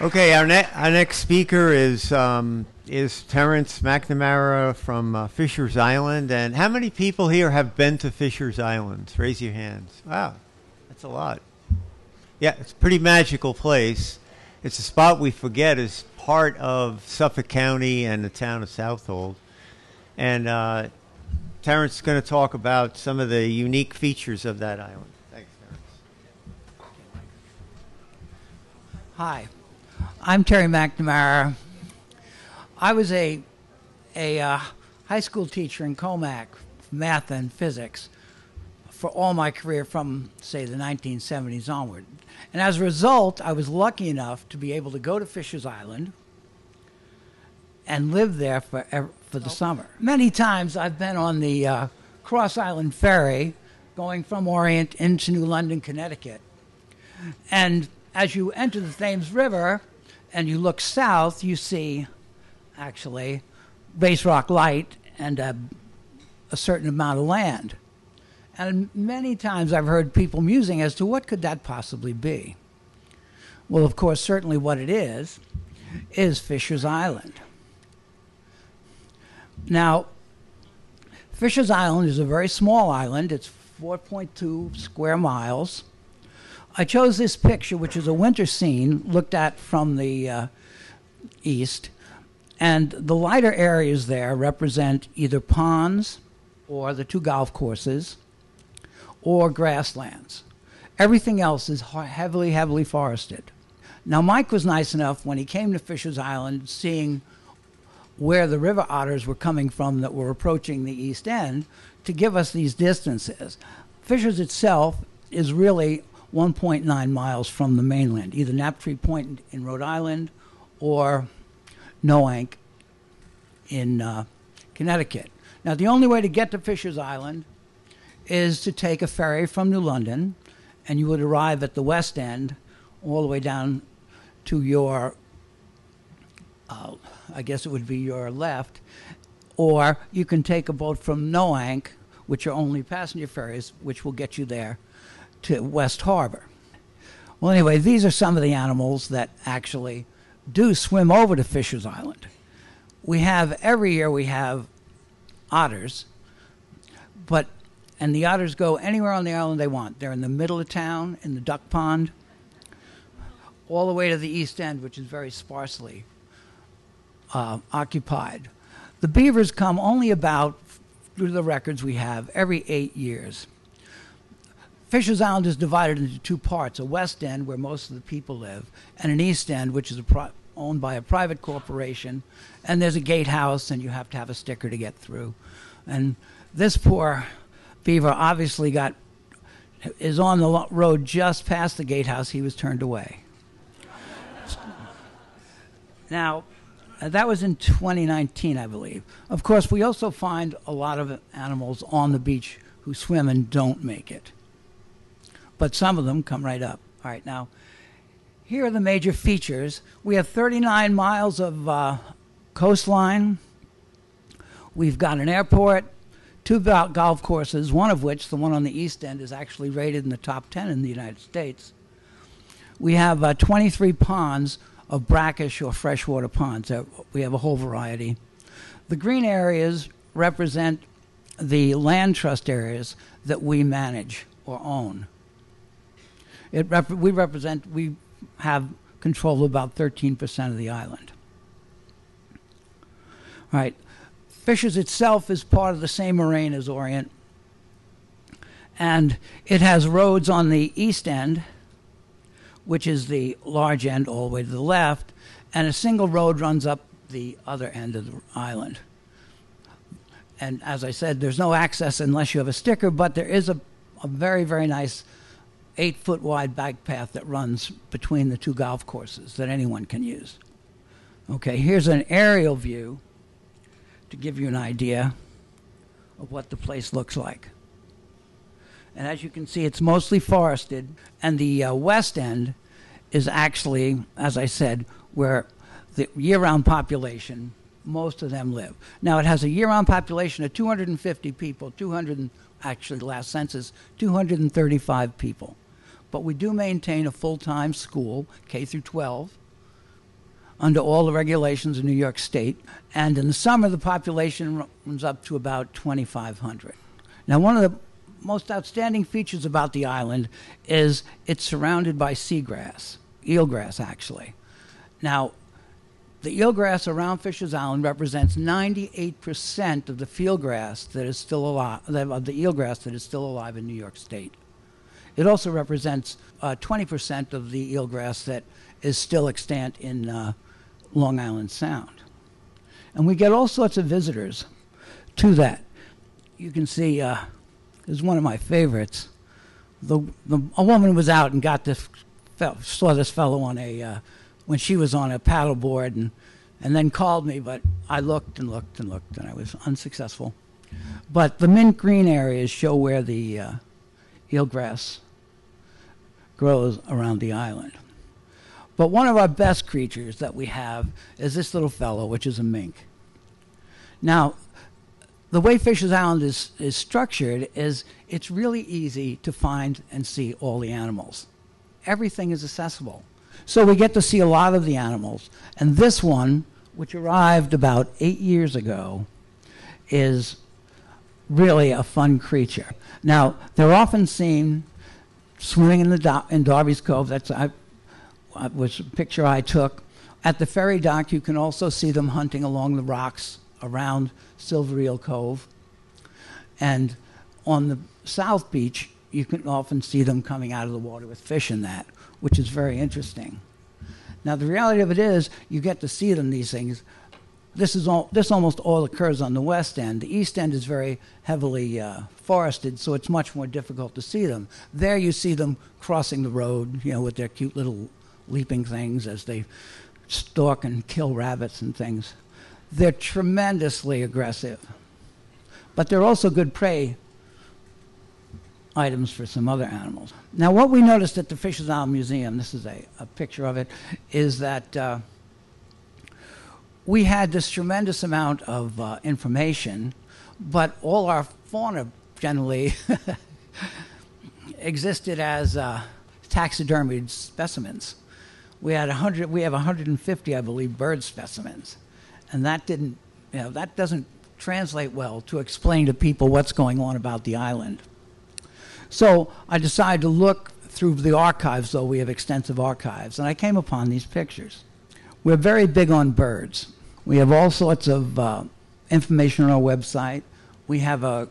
Okay, our, ne- our next speaker is um, is Terrence McNamara from uh, Fisher's Island. And how many people here have been to Fisher's Island? Raise your hands. Wow, that's a lot. Yeah, it's a pretty magical place. It's a spot we forget is part of Suffolk County and the town of Southold. And uh, Terrence is going to talk about some of the unique features of that island. Thanks, Terrence. Hi, I'm Terry McNamara. I was a a uh, high school teacher in Commack, math and physics, for all my career from say the 1970s onward. And as a result, I was lucky enough to be able to go to Fisher's Island and live there for for the summer. Many times I've been on the uh, Cross Island Ferry going from Orient into New London, Connecticut. And as you enter the Thames River and you look south, you see actually Race Rock Light and a, a certain amount of land. And many times I've heard people musing as to what could that possibly be. Well, of course, certainly what it is is Fisher's Island. Now, Fisher's Island is a very small island. It's 4.2 square miles. I chose this picture, which is a winter scene looked at from the uh, east. And the lighter areas there represent either ponds or the two golf courses or grasslands. Everything else is heavily, heavily forested. Now, Mike was nice enough when he came to Fisher's Island, seeing where the river otters were coming from that were approaching the east end, to give us these distances. Fisher's itself is really 1.9 miles from the mainland, either Napatree Point in Rhode Island or Noank in uh, Connecticut. Now, the only way to get to Fisher's Island is to take a ferry from New London, and you would arrive at the west end all the way down to your, uh, I guess it would be your left, or you can take a boat from Noank, which are only passenger ferries, which will get you there to West Harbor. Well, anyway, these are some of the animals that actually do swim over to Fisher's Island. We have every year we have otters, but and the otters go anywhere on the island they want. They're in the middle of town, in the duck pond, all the way to the east end, which is very sparsely uh, occupied. The beavers come only about, through the records we have, every eight years. Fisher's Island is divided into two parts a west end, where most of the people live, and an east end, which is owned by a private corporation. And there's a gatehouse, and you have to have a sticker to get through. And this poor beaver obviously got is on the road just past the gatehouse. He was turned away. Now, that was in 2019, I believe. Of course, we also find a lot of animals on the beach who swim and don't make it. But some of them come right up. All right, now, here are the major features. We have 39 miles of uh, coastline. We've got an airport, two golf courses, one of which, the one on the east end, is actually rated in the top 10 in the United States. We have uh, 23 ponds of brackish or freshwater ponds. We have a whole variety. The green areas represent the land trust areas that we manage or own. Rep- we represent, we have control of about 13% of the island. All right. Fishers itself is part of the same moraine as Orient. And it has roads on the east end, which is the large end all the way to the left, and a single road runs up the other end of the island. And as I said, there's no access unless you have a sticker, but there is a, a very, very nice eight foot wide bike path that runs between the two golf courses that anyone can use. Okay, here's an aerial view to give you an idea of what the place looks like. And as you can see, it's mostly forested, and the uh, west end is actually, as I said, where the year round population, most of them live. Now, it has a year round population of 250 people, 200, and- actually, last census, 235 people. But we do maintain a full time school, K through 12, under all the regulations of New York State. And in the summer, the population runs up to about 2,500. Now, one of the most outstanding features about the island is it's surrounded by seagrass, eelgrass, actually. Now, the eelgrass around Fisher's Island represents 98% of the fieldgrass that is still alive, of the eelgrass that is still alive in New York State. It also represents uh, 20% of the eelgrass that is still extant in uh, Long Island Sound. And we get all sorts of visitors to that. You can see, uh, is one of my favorites. The, the, a woman was out and got this, saw this fellow on a, uh, when she was on a paddleboard and, and then called me, but I looked and looked and looked and I was unsuccessful. But the mint green areas show where the uh, eelgrass grows around the island. But one of our best creatures that we have is this little fellow, which is a mink. Now, the way Fisher's Island is, is structured is it's really easy to find and see all the animals. Everything is accessible. So we get to see a lot of the animals. And this one, which arrived about eight years ago, is really a fun creature. Now, they're often seen swimming in the do- in Darby's Cove. That's I, uh, was a picture I took. At the ferry dock, you can also see them hunting along the rocks around Silver Eel Cove. And on the South Beach, you can often see them coming out of the water with fish in that, which is very interesting. Now, the reality of it is, you get to see them, these things. This, is all, this almost all occurs on the west end. The east end is very heavily uh, forested, so it's much more difficult to see them. There you see them crossing the road, you know, with their cute little leaping things as they stalk and kill rabbits and things. They're tremendously aggressive, but they're also good prey items for some other animals. Now, what we noticed at the Fisher's Island Museum, this is a, a picture of it, is that uh, we had this tremendous amount of uh, information, but all our fauna generally existed as uh, taxidermied specimens. We had 100 we have 150 i believe bird specimens. And that didn't you know that doesn't translate well to explain to people what's going on about the island. So i decided to look through the archives though we have extensive archives and i came upon these pictures. We're very big on birds we have all sorts of uh, information on our website we have a,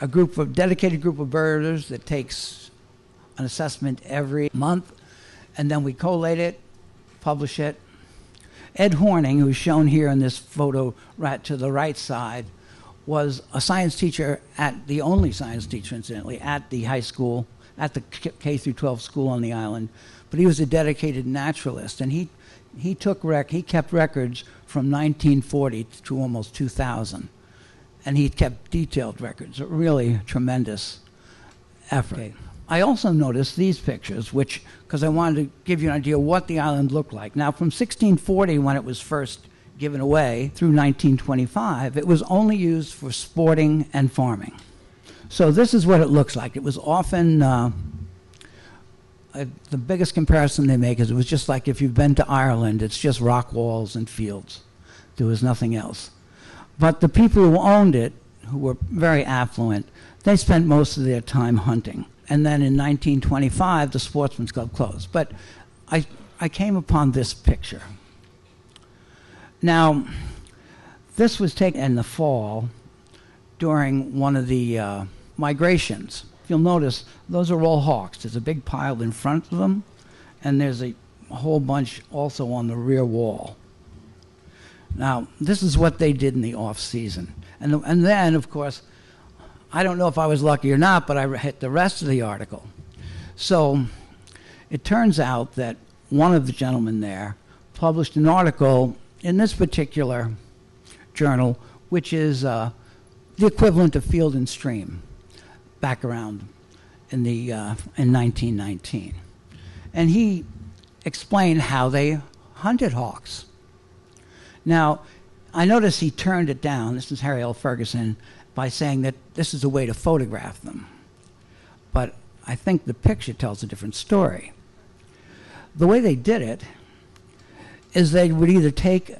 a group of dedicated group of birders that takes an assessment every month and then we collate it, publish it. Ed Horning, who's shown here in this photo right to the right side, was a science teacher at the only science teacher, incidentally, at the high school, at the K through 12 school on the island. But he was a dedicated naturalist, and he he took rec he kept records from 1940 to almost 2000, and he kept detailed records. Really tremendous effort. Okay. I also noticed these pictures, which, because I wanted to give you an idea what the island looked like. Now, from 1640, when it was first given away, through 1925, it was only used for sporting and farming. So this is what it looks like. It was often uh, uh, the biggest comparison they make is it was just like if you've been to Ireland, it's just rock walls and fields. There was nothing else. But the people who owned it, who were very affluent, they spent most of their time hunting and then in 1925 the Sportsman's Club closed. But I, I came upon this picture. Now, this was taken in the fall during one of the uh, migrations. You'll notice those are all hawks. There's a big pile in front of them, and there's a, whole bunch also on the rear wall. Now, this is what they did in the off season. And, and then, of course, I don't know if I was lucky or not, but I hit the rest of the article. So it turns out that one of the gentlemen there published an article in this particular journal, which is uh, the equivalent of Field and Stream, back around in the uh, in 1919, and he explained how they hunted hawks. Now, I noticed he turned it down. This is Harry L. Ferguson by saying that this is a way to photograph them. But I think the picture tells a different story. The way they did it is they would either take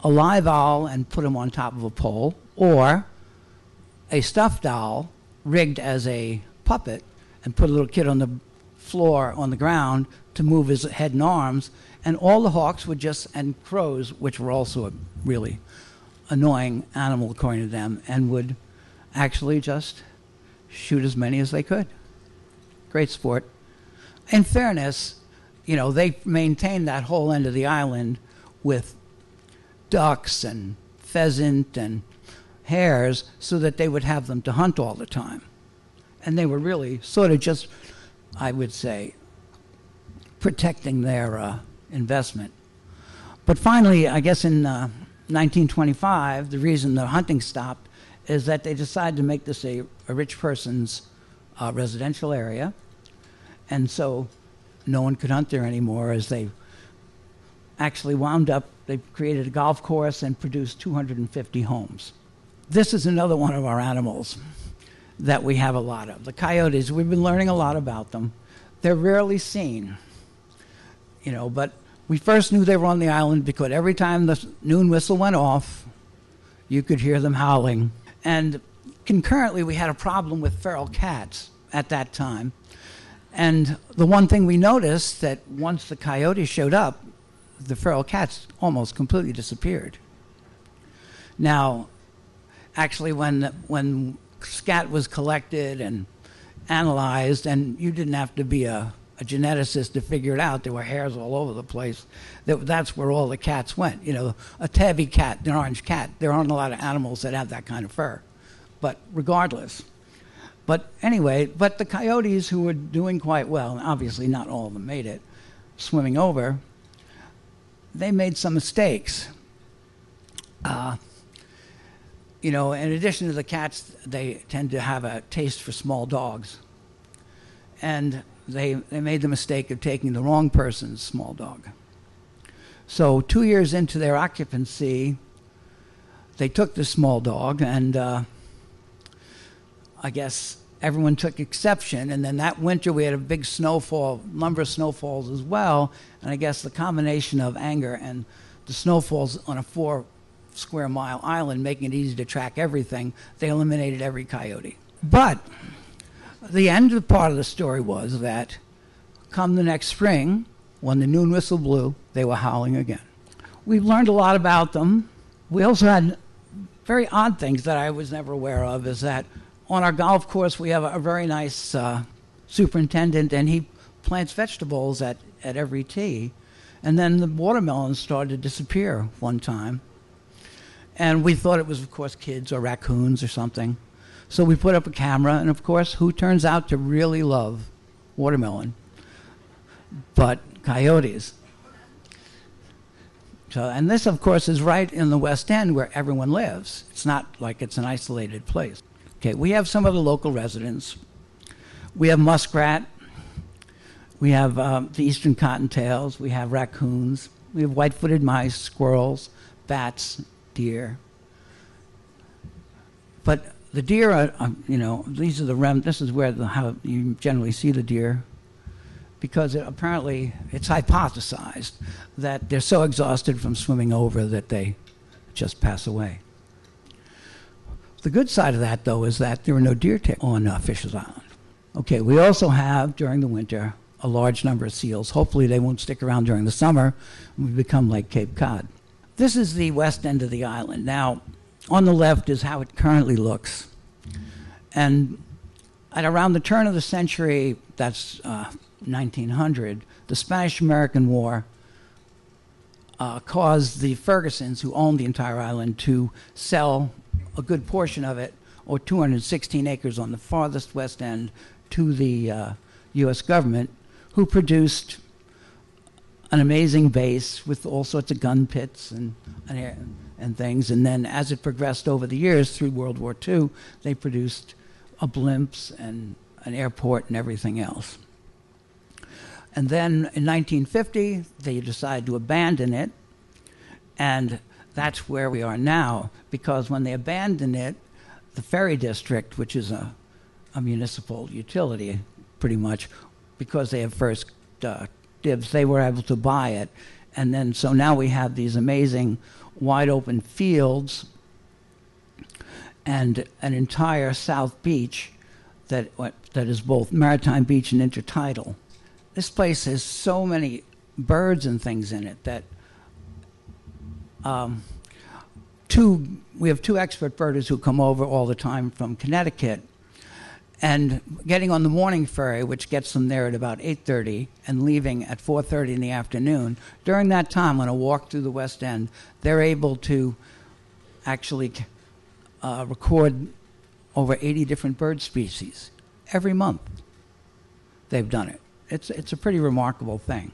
a live owl and put him on top of a pole, or a stuffed owl rigged as a puppet and put a little kid on the floor on the ground to move his head and arms, and all the hawks would just and crows, which were also a really annoying animal according to them, and would actually just shoot as many as they could. Great sport. In fairness, you know, they maintained that whole end of the island with ducks and pheasant and hares so that they would have them to hunt all the time. And they were really sort of just, I would say, protecting their uh, investment. But finally, I guess in uh, 1925, the reason the hunting stopped is that they decided to make this a, a rich person's uh, residential area. And so no one could hunt there anymore as they actually wound up, they created a golf course and produced 250 homes. This is another one of our animals that we have a lot of. The coyotes, we've been learning a lot about them. They're rarely seen, you know, but we first knew they were on the island because every time the noon whistle went off, you could hear them howling. And concurrently, we had a problem with feral cats at that time. And the one thing we noticed that once the coyotes showed up, the feral cats almost completely disappeared. Now, actually, when when scat was collected and analyzed, and you didn't have to be a, a geneticist to figure it out. There were hairs all over the place. That, that's where all the cats went. You know, a tabby cat, an orange cat. There aren't a lot of animals that have that kind of fur. But regardless, but anyway, but the coyotes who were doing quite well, and obviously not all of them made it, swimming over, they made some mistakes. Uh, you know, in addition to the cats, they tend to have a taste for small dogs. And they, they made the mistake of taking the wrong person's small dog. So, two years into their occupancy, they took the small dog, and uh, I guess everyone took exception. And then that winter, we had a big snowfall, number of snowfalls as well. And I guess the combination of anger and the snowfalls on a four square mile island, making it easy to track everything, they eliminated every coyote. But the end of the part of the story was that come the next spring, when the noon whistle blew, they were howling again. We've learned a lot about them. We also had very odd things that I was never aware of is that on our golf course we have a, very nice uh, superintendent and he plants vegetables at, at every tee. And then the watermelons started to disappear one time. And we thought it was, of course, kids or raccoons or something. So we put up a camera, and of course, who turns out to really love watermelon? But coyotes. So, and this, of course, is right in the West End where everyone lives. It's not like it's an isolated place. Okay, we have some of the local residents. We have muskrat. We have um, the eastern cottontails. We have raccoons. We have white footed mice, squirrels, bats, deer. But the deer are, um, you know, these are the rem. This is where the, how you generally see the deer, because it, apparently it's hypothesized that they're so exhausted from swimming over that they just pass away. The good side of that, though, is that there are no deer on uh, Fisher's Island. Okay, we also have during the winter a large number of seals. Hopefully, they won't stick around during the summer. We become like Cape Cod. This is the west end of the island. Now, on the left is how it currently looks. And at around the turn of the century, that's uh, 1900, the Spanish American War uh, caused the Fergusons, who owned the entire island, to sell a good portion of it, or 216 acres on the farthest west end, to the uh, U.S. government, who produced an amazing base with all sorts of gun pits and, and, and things. And then as it progressed over the years through World War II, they produced a blimps and an airport and everything else. And then in 1950, they decided to abandon it. And that's where we are now, because when they abandoned it, the ferry district, which is a, a municipal utility pretty much, because they have first uh, dibs, they were able to buy it And then, so now we have these amazing wide open fields and an entire South Beach that, that is both maritime beach and intertidal. This place has so many birds and things in it that um, two, we have two expert birders who come over all the time from Connecticut and getting on the morning ferry which gets them there at about 8.30 and leaving at 4.30 in the afternoon. During that time on a walk through the west end they're able to actually uh, record over 80 different bird species every month. They've done it. It's, it's a pretty remarkable thing.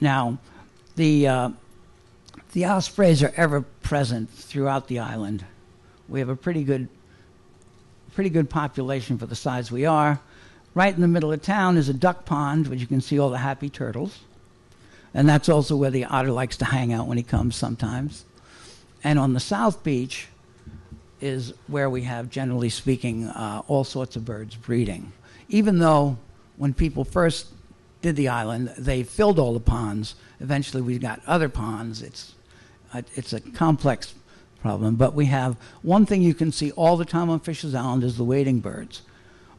Now the, uh, the ospreys are ever present throughout the island. We have a pretty good pretty good population for the size we are. Right in the middle of town is a duck pond, where you can see all the happy turtles. And that's also where the otter likes to hang out when he comes sometimes. And on the South Beach is where we have, generally speaking, uh, all sorts of birds breeding. Even though when people first did the island, they filled all the ponds. Eventually, we got other ponds. It's, uh, it's a complex problem. But we have one thing you can see all the time on Fisher's Island is the wading birds.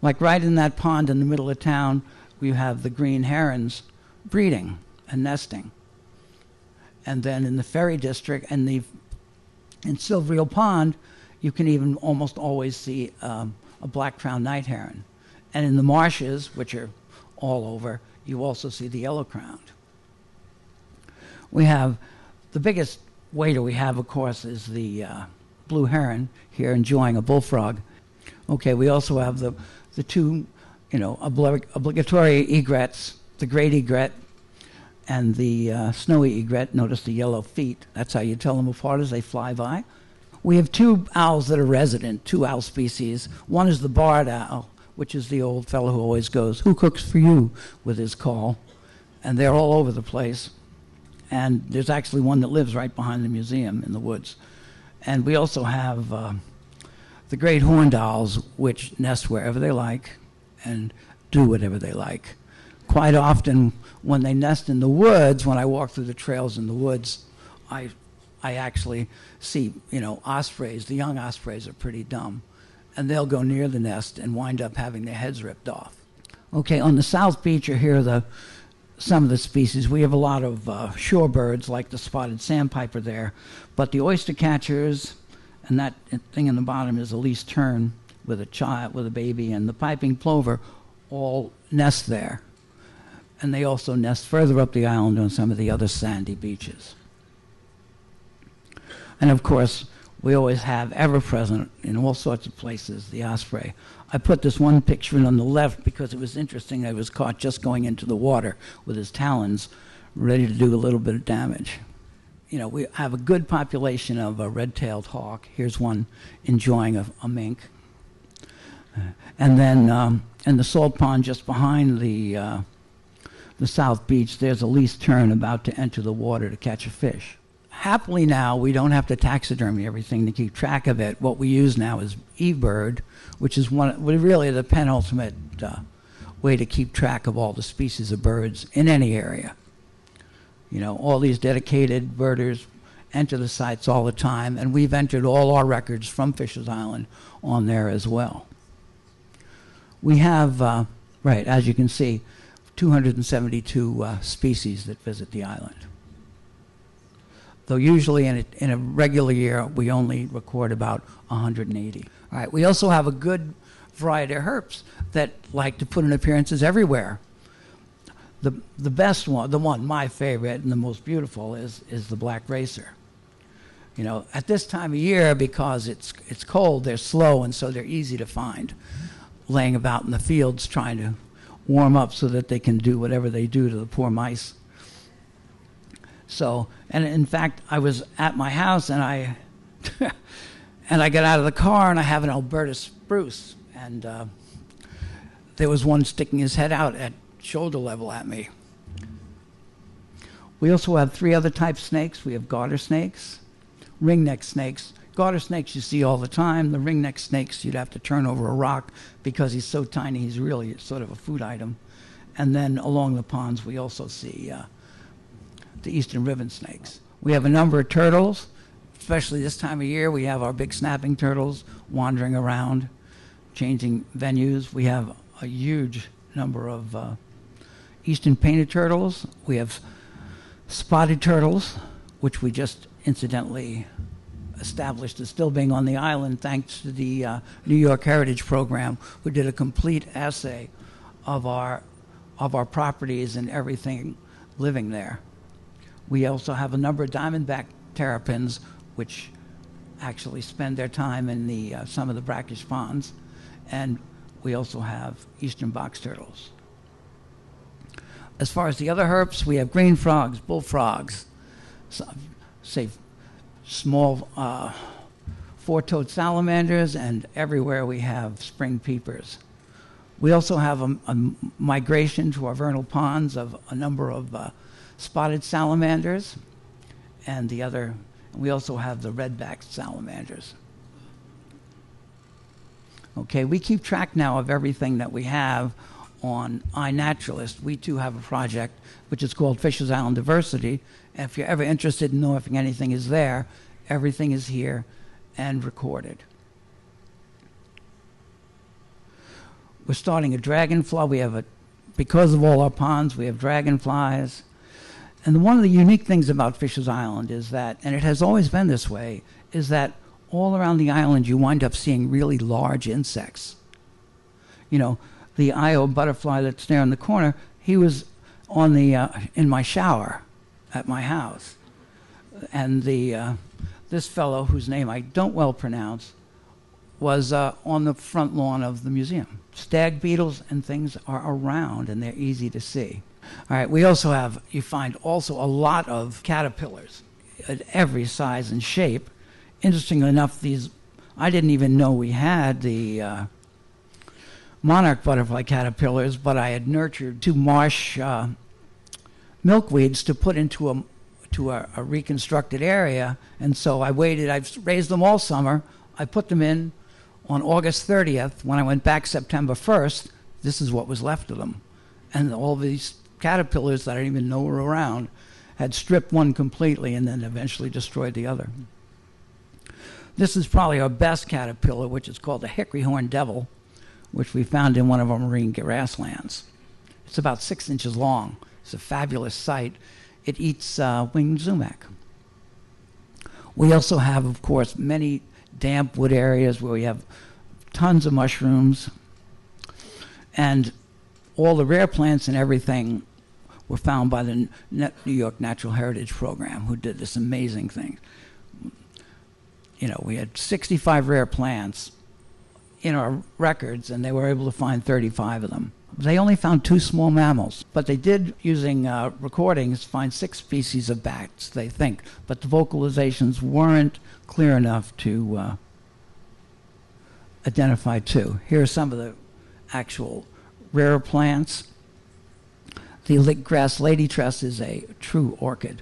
Like right in that pond in the middle of town, we have the green herons breeding and nesting. And then in the ferry district and the in Silver Pond, you can even almost always see um, a black crowned night heron. And in the marshes, which are all over, you also see the yellow crowned. We have the biggest waiter we have, of course, is the uh, blue heron here enjoying a bullfrog. Okay, we also have the, the two, you know, oblig- obligatory egrets, the great egret and the uh, snowy egret. Notice the yellow feet. That's how you tell them apart as they fly by. We have two owls that are resident, two owl species. One is the barred owl, which is the old fellow who always goes, Who cooks for you? with his call. And they're all over the place and there's actually one that lives right behind the museum in the woods. And we also have uh, the great horned owls, which nest wherever they like and do whatever they like. Quite often, when they nest in the woods, when I walk through the trails in the woods, I, I actually see, you know, ospreys. The young ospreys are pretty dumb, and they'll go near the nest and wind up having their heads ripped off. Okay, on the South Beach, you hear the some of the species. We have a lot of uh, shorebirds like the spotted sandpiper there, but the oyster catchers and that thing in the bottom is a least tern with a child with a baby and the piping plover all nest there. And they also nest further up the island on some of the other sandy beaches. And of course, we always have ever present in all sorts of places the osprey. I put this one picture in on the left because it was interesting. I was caught just going into the water with his talons, ready to do a little bit of damage. You know, we have a good population of a red-tailed hawk. Here's one enjoying a, a mink. And then um, in the salt pond just behind the, uh, the South Beach, there's a least tern about to enter the water to catch a fish happily now we don't have to taxidermy everything to keep track of it. What we use now is eBird, which is one really the penultimate uh, way to keep track of all the species of birds in any area. You know, all these dedicated birders enter the sites all the time, and we've entered all our records from Fisher's Island on there as well. We have, uh, right, as you can see, 272 uh, species that visit the island though usually in a, in a regular year we only record about 180. All right, we also have a good variety of herps that like to put in appearances everywhere. The, the best one, the one, my favorite and the most beautiful is, is the black racer. You know, at this time of year, because it's, it's cold, they're slow and so they're easy to find, laying about in the fields trying to warm up so that they can do whatever they do to the poor mice. So, and in fact, I was at my house and I, and I get out of the car and I have an Alberta spruce and uh, there was one sticking his head out at shoulder level at me. We also have three other type snakes. We have garter snakes, ringneck snakes. Garter snakes you see all the time. The ringneck snakes you'd have to turn over a rock because he's so tiny. He's really sort of a food item. And then along the ponds we also see uh, the eastern ribbon snakes. We have a number of turtles, especially this time of year. We have our big snapping turtles wandering around, changing venues. We have a huge number of uh, eastern painted turtles. We have spotted turtles, which we just incidentally established as still being on the island thanks to the uh, New York Heritage Program, who did a complete essay of our of our properties and everything living there. We also have a number of diamondback terrapins, which actually spend their time in the uh, some of the brackish ponds, and we also have eastern box turtles. As far as the other herps, we have green frogs, bullfrogs, some, say small uh, four-toed salamanders, and everywhere we have spring peepers. We also have a, a migration to our vernal ponds of a number of uh, spotted salamanders, and the other. We also have the red-backed salamanders. Okay, we keep track now of everything that we have on iNaturalist. We too have a project which is called Fisher's Island Diversity. And if you're ever interested in knowing if anything is there, everything is here and recorded. We're starting a dragonfly. We have a, because of all our ponds, we have dragonflies. And one of the unique things about Fisher's Island is that, and it has always been this way, is that all around the island you wind up seeing really large insects. You know, the Io butterfly that's there in the corner, he was on the uh, in my shower at my house, and the uh, this fellow whose name I don't well pronounce was uh, on the front lawn of the museum. Stag beetles and things are around, and they're easy to see. All right, we also have you find also a lot of caterpillars at every size and shape. Interestingly enough, these I didn't even know we had the uh, monarch butterfly caterpillars, but I had nurtured two marsh uh, milkweeds to put into a to a, a, reconstructed area, and so I waited. I've raised them all summer. I put them in on August 30th. When I went back September 1st, this is what was left of them, and all these caterpillars that I didn't even know were around had stripped one completely and then eventually destroyed the other. This is probably our best caterpillar, which is called the hickory horn devil which we found in one of our marine grasslands. It's about six inches long. It's a fabulous sight. It eats uh, winged sumac. We also have, of course, many damp wood areas where we have tons of mushrooms. And all the rare plants and everything were found by the New York Natural Heritage Program, who did this amazing thing. You know, we had 65 rare plants in our records, and they were able to find 35 of them. They only found two small mammals, but they did, using uh, recordings, find six species of bats, they think. But the vocalizations weren't clear enough to uh, identify two. Here are some of the actual rare plants. The lickgrass ladytress is a true orchid.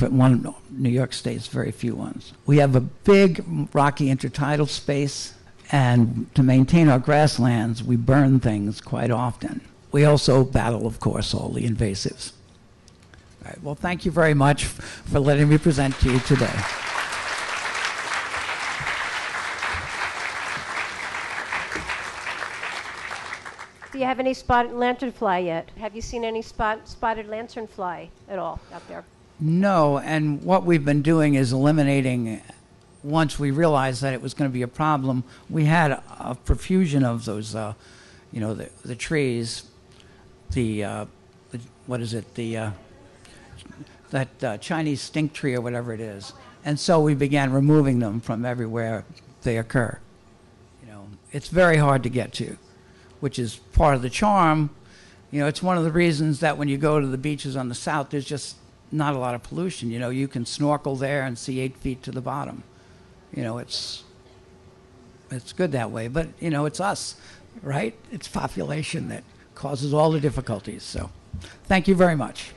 One of New York State's very few ones. We have a big rocky intertidal space and to maintain our grasslands, we burn things quite often. We also battle, of course, all the invasives. All right, well, thank you very much for letting me present to you today. Do you have any spotted lanternfly yet? Have you seen any spot, spotted lanternfly at all out there? No, and what we've been doing is eliminating once we realized that it was going to be a problem, we had a, a profusion of those, uh, you know, the, the trees, the, uh, the, what is it, the uh, that uh, Chinese stink tree or whatever it is, and so we began removing them from everywhere they occur. You know, it's very hard to get to, which is part of the charm. You know, it's one of the reasons that when you go to the beaches on the south, there's just not a lot of pollution. You know, you can snorkel there and see eight feet to the bottom you know, it's it's good that way. But you know, it's us, right? It's population that causes all the difficulties. So, thank you very much.